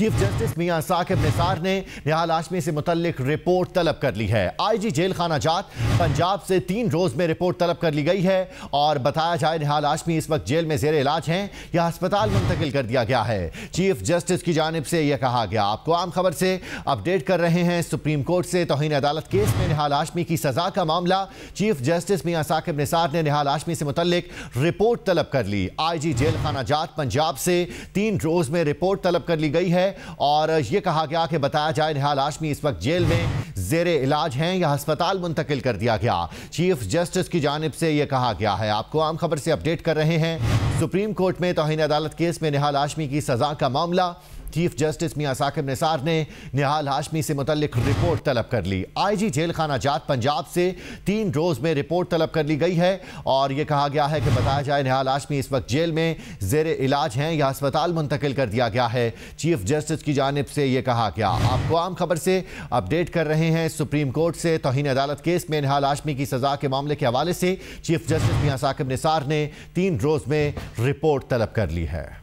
Chief justice میاں ثاقب نثار نے نہال ہاشمی سے متعلق رپورٹ طلب کر لی ہے۔ آئی جی جیل خانہ جات پنجاب سے تین روز میں رپورٹ طلب کر لی گئی ہے اور بتایا جائے نہال ہاشمی اس وقت جیل میں زیر علاج ہیں یا ہسپتال منتقل کر دیا گیا ہے۔ چیف جسٹس کی جانب سے یہ کہا گیا۔ آپ کو عام خبر سے اپڈیٹ کر رہے ہیں۔ سپریم کورٹ سے توہین عدالت کیس میں نہال ہاشمی کی سزا کا معاملہ چیف جسٹس میاں ثاقب نثار نے نہال ہاشمی سے متعلق رپورٹ طلب کر لی۔ آئی جی جیل خانہ جات پنجاب سے تین روز میں رپورٹ طلب کر لی گئی ہے۔ اور یہ کہا گیا کہ بتایا جائے نحال ہاشمی اس وقت جیل میں زیر علاج ہیں یا ہسپتال منتقل کر دیا گیا۔ چیف جسٹس کی جانب سے یہ کہا گیا ہے۔ آپ کو عام خبر سے اپڈیٹ کر رہے ہیں۔ سپریم کورٹ میں توہین عدالت کیس میں نحال ہاشمی کی سزا کا معاملہ چیف جسٹس میاں ثاقب نثار نے نہال ہاشمی سے متعلق رپورٹ طلب کر لی۔ آئی جی جیل خانہ جات پنجاب سے تین روز میں رپورٹ طلب کر لی گئی ہے اور یہ کہا گیا ہے کہ بتایا جائے نہال ہاشمی اس وقت جیل میں زیر علاج ہیں یا ہسپتال منتقل کر دیا گیا ہے۔ چیف جسٹس کی جانب سے یہ کہا گیا۔ آپ کو عام خبر سے اپڈیٹ کر رہے ہیں۔ سپریم کورٹ سے توہین عدالت کیس میں نہال ہاشمی کی سزا کے معاملے کے حوالے سے چیف جسٹس میاں ثاقب نثار نے تین روز میں رپورٹ طلب کر لی ہے۔